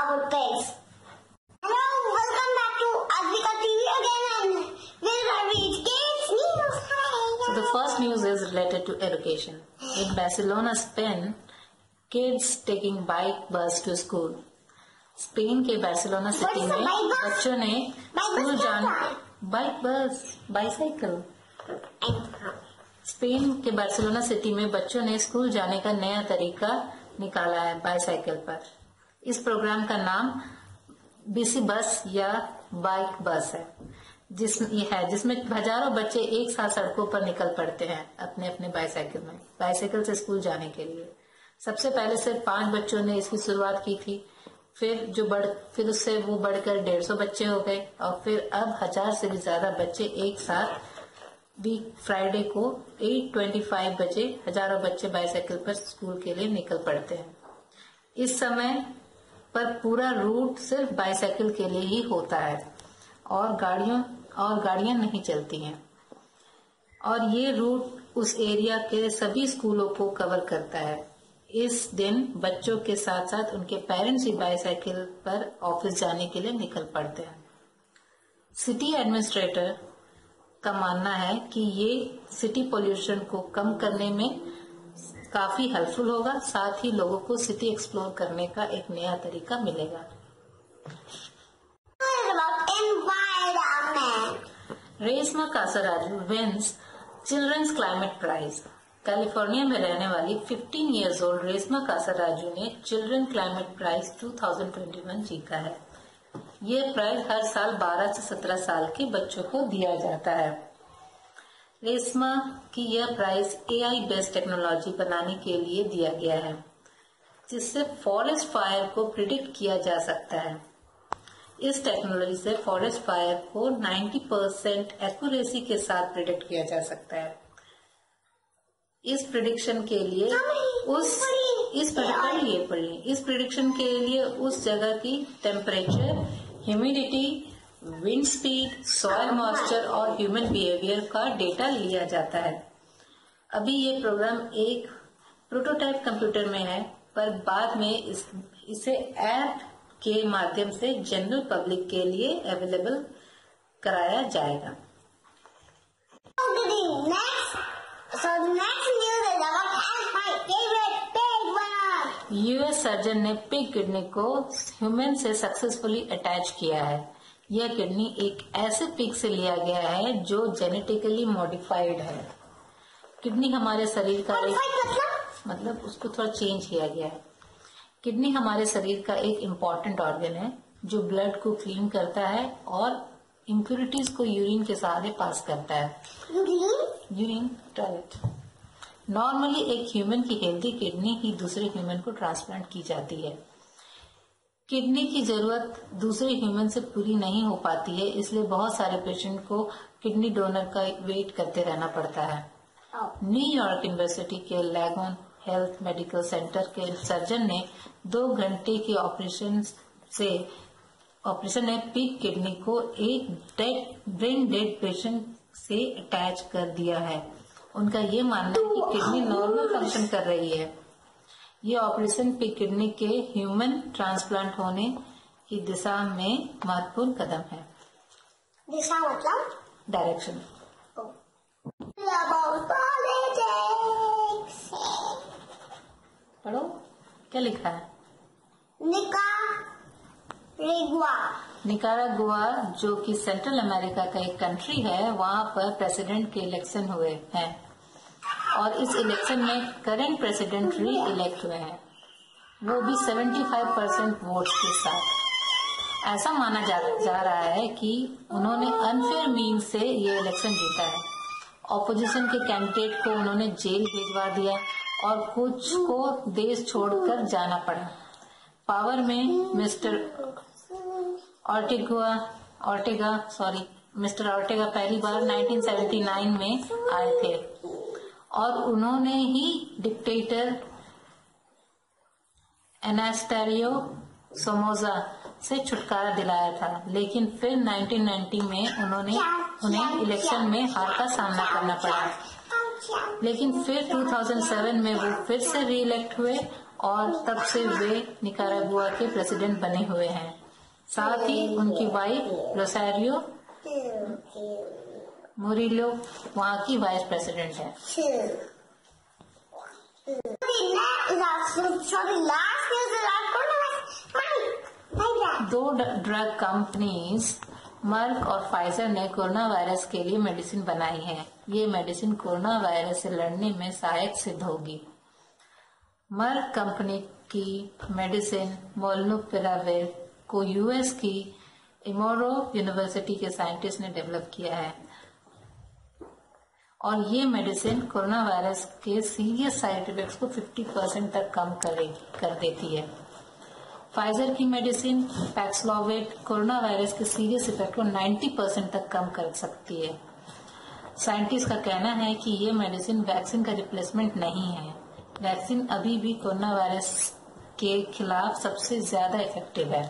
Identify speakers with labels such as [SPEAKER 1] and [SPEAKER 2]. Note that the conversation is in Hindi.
[SPEAKER 1] our pets. Hello, welcome back to Advika TV again and we'll read today's news. So the
[SPEAKER 2] first news is related to education. In Barcelona, Spain, kids taking bike bus to school. Spain के बार्सिलोना सिटी में बच्चों ने स्कूल जाने बाइक बस बाइसाइकिल स्पेन के बार्सिलोना सिटी में बच्चों ने स्कूल जाने का नया तरीका निकाला है बाइसाइकिल पर इस प्रोग्राम का नाम बीसी बस या बाइक बस है। जिस, ये है, जिसमें हज़ारों बच्चे एक साथ सड़कों पर निकल पड़ते हैं अपने अपने बाइसाइकिल में, बाइसाइकिल से स्कूल जाने के लिए। सबसे पहले सिर्फ़ पाँच बच्चों ने इसकी शुरुआत की थी, फिर जो बढ़, फिर उससे वो बढ़कर डेढ़ सौ बच्चे हो गए, और फिर अब हज़ार से भी ज़्यादा बच्चे एक साथ वीक फ्राइडे को 8:25 बजे हज़ारों बच्चे बाइसाइकिल पर स्कूल के लिए निकल पड़ते हैं। इस समय पर पूरा रूट सिर्फ़ बाइसाइकिल के लिए ही होता है और गाड़ियों, और गाड़ियाँ नहीं चलती हैं। और ये रूट उस एरिया के सभी स्कूलों को कवर करता है। इस दिन बच्चों के साथ साथ उनके पेरेंट्स भी बाइसाइकिल पर ऑफ़िस जाने के लिए निकल पड़ते हैं। सिटी एडमिनिस्ट्रेटर का मानना है कि ये सिटी पोल्यूशन को कम करने में काफ़ी हेल्पफुल होगा। साथ ही लोगों को सिटी एक्सप्लोर करने का एक नया तरीका मिलेगा। Reshma Kasaraju wins children's climate prize California में रहने वाली 15 इयर्स ओल्ड रेशमा कासराजू ने चिल्ड्रन क्लाइमेट प्राइज 2021 जीता है। ये प्राइज हर साल 12 से 17 साल के बच्चों को दिया जाता है। रेशमा की यह प्राइज एआई बेस्ड टेक्नोलॉजी बनाने के लिए दिया गया है जिससे फॉरेस्ट फायर को प्रिडिक्ट किया जा सकता है। इस टेक्नोलॉजी से फॉरेस्ट फायर को 90 परसेंट एक्यूरेसी के साथ प्रिडिक्ट किया जा सकता है। इस प्रिडिक्शन के लिए उस इस पढ़िए पढ़िए इस प्रिडिक्शन के लिए उस जगह की temperature humidity wind speed soil moisture और ह्यूमन बिहेवियर का डेटा लिया जाता है। अभी ये प्रोग्राम एक प्रोटोटाइप कंप्यूटर में है पर बाद में इस, इसे ऐप के माध्यम से जनरल पब्लिक के लिए अवेलेबल कराया जाएगा. यूएस सर्जन ने पिग किडनी को ह्यूमन से सक्सेसफुली अटैच किया है। यह किडनी एक ऐसे पिग से लिया गया है जो जेनेटिकली मॉडिफाइड है। किडनी हमारे शरीर का एक मतलब? उसको थोड़ा चेंज किया गया है। किडनी हमारे शरीर का एक इंपॉर्टेंट ऑर्गन है जो ब्लड को क्लीन करता है और इम्प्यूरिटीज को यूरिन के सहारे पास करता है। यूरिन टॉयलेट नॉर्मली एक ह्यूमन की हेल्दी किडनी ही दूसरे ह्यूमन को ट्रांसप्लांट की जाती है। किडनी की ज़रूरत दूसरे ह्यूमन से पूरी नहीं हो पाती है इसलिए बहुत सारे पेशेंट को किडनी डोनर का वेट करते रहना पड़ता है। न्यूयॉर्क यूनिवर्सिटी के लैगोन हेल्थ मेडिकल सेंटर के सर्जन ने दो घंटे के ऑपरेशन से ऑपरेशन ने पिग किडनी को एक डेड ब्रेन डेड पेशेंट से अटैच कर दिया है। उनका ये मानना है कि किडनी नॉर्मल फ़ंक्शन कर रही है। ये ऑपरेशन पिग किडनी के ह्यूमन ट्रांसप्लांट होने की दिशा में महत्वपूर्ण कदम है।
[SPEAKER 1] दिशा मतलब?
[SPEAKER 2] डायरेक्शन पढ़ो। क्या लिखा है?
[SPEAKER 1] निका रेगुआ
[SPEAKER 2] निकारागुआ जो कि सेंट्रल अमेरिका का एक कंट्री है वहाँ पर प्रेसिडेंट के इलेक्शन हुए हैं। और इस इलेक्शन में करंट प्रेसिडेंट री इलेक्ट हुए हैं। वो भी 75 परसेंट वोट के साथ। ऐसा माना जा, जा रहा है कि उन्होंने अनफेयर मीन से ये इलेक्शन जीता है। ऑपोजिशन के कैंडिडेट को उन्होंने जेल भिजवा दिया और कुछ को देश छोड़कर जाना पड़ा। पावर में mister Ortiga Ortega sorry mister Ortega पहली बार 1979 में आए थे। और उन्होंने ही डिक्टेटर एनास्टेरियो सोमोजा से छुटकारा दिलाया था। लेकिन फिर 1990 में उन्होंने उन्हें इलेक्शन में हार का सामना करना पड़ा। लेकिन फिर 2007 में वो फिर से री इलेक्ट हुए और तब से वे निकारागुआ के प्रेसिडेंट बने हुए हैं। साथ ही उनकी वाइफ रोसारियो मुरिलो वहाँ की वाइस प्रेसिडेंट है. दो ड्रग कंपनीज़ मर्क और फाइजर ने कोरोना वायरस के लिए मेडिसिन बनाई है। ये मेडिसिन कोरोना वायरस से लड़ने में सहायक सिद्ध होगी। मर्क कंपनी की मेडिसिन मोलनुपिराविर को यूएस की इमोरो यूनिवर्सिटी के साइंटिस्ट ने डेवलप किया है। और ये मेडिसिन कोरोना वायरस के सीरियस साइड इफेक्ट्स को 50 परसेंट तक कम करे, कर देती है। फाइजर की मेडिसिन पैक्सलॉविड कोरोना वायरस के सीरियस इफ़ेक्ट को 90 परसेंट तक कम कर सकती है। साइंटिस्ट का कहना है कि ये मेडिसिन वैक्सीन का रिप्लेसमेंट नहीं है। वैक्सीन अभी भी कोरोना वायरस के खिलाफ सबसे ज़्यादा इफ़ेक्टिव है।